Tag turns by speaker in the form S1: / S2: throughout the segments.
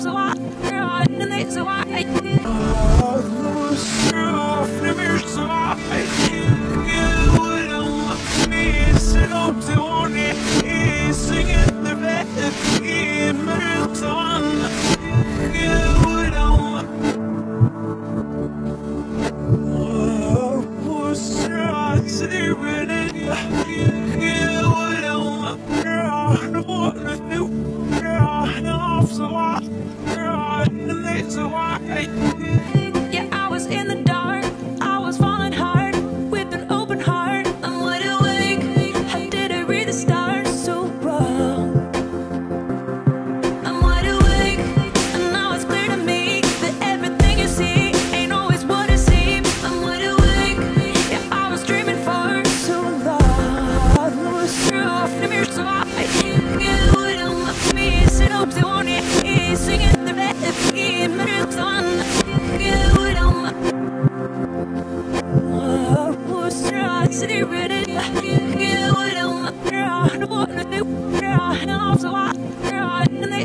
S1: so I, so I, so I, Why?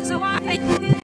S1: so I